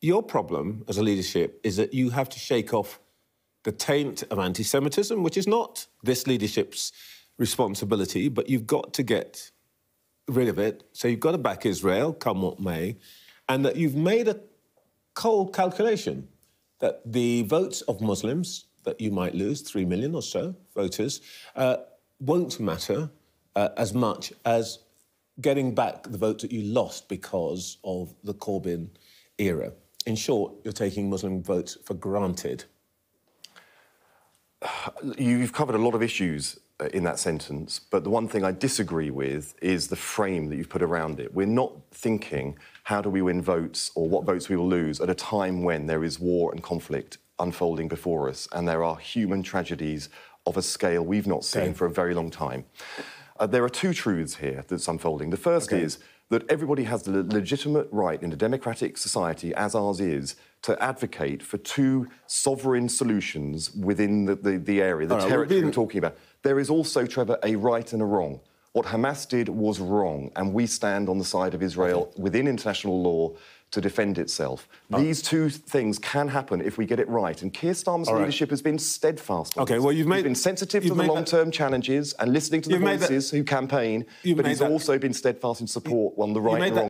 Your problem as a leadership is that you have to shake off the taint of anti Semitism, which is not this leadership's responsibility, but you've got to get rid of it. So you've got to back Israel, come what may, and that you've made a cold calculation that the votes of Muslims that you might lose, three million or so voters, uh, won't matter uh, as much as getting back the vote that you lost because of the Corbyn era. In short, you're taking Muslim votes for granted. You've covered a lot of issues uh, in that sentence, but the one thing I disagree with is the frame that you've put around it. We're not thinking how do we win votes or what votes we will lose at a time when there is war and conflict unfolding before us and there are human tragedies of a scale we've not seen okay. for a very long time. Uh, there are two truths here that's unfolding. The first okay. is that everybody has the legitimate right in a democratic society, as ours is, to advocate for two sovereign solutions within the, the, the area, the right, territory we're talking about. There is also, Trevor, a right and a wrong. What Hamas did was wrong, and we stand on the side of Israel okay. within international law to defend itself. Oh. These two things can happen if we get it right. And Keir Starmer's right. leadership has been steadfast. Okay, well, you've made, he's been sensitive to the long-term challenges and listening to the voices who campaign, but he's also been steadfast in support on the right and wrong.